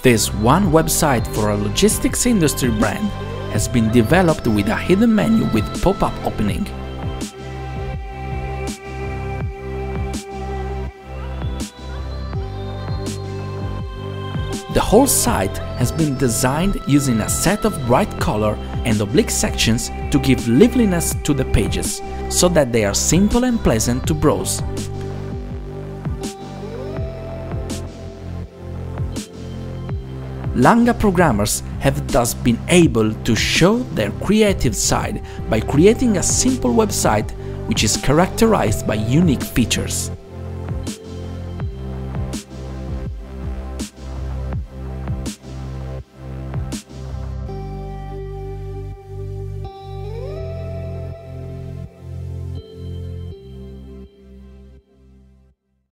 This one website for a logistics industry brand has been developed with a hidden menu with pop-up opening. The whole site has been designed using a set of bright color and oblique sections to give liveliness to the pages, so that they are simple and pleasant to browse. Langa programmers have thus been able to show their creative side by creating a simple website which is characterized by unique features.